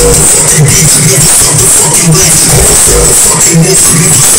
Fucking beats, nigga, stop the fucking beats. Fucking bitch.